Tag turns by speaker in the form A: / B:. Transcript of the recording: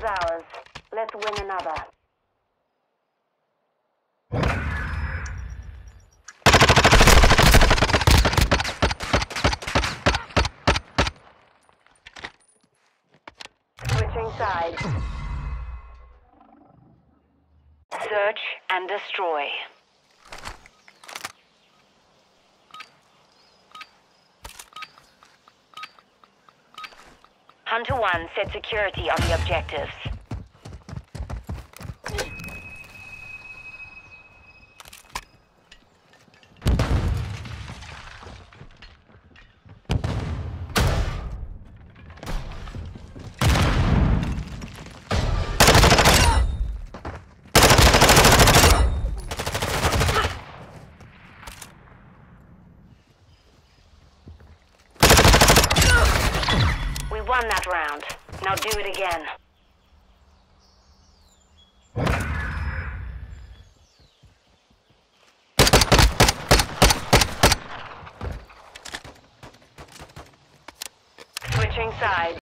A: cover. Switching sides. Search and destroy. Hunter 1 set security on the objectives. Won that round. Now do it again. Switching sides.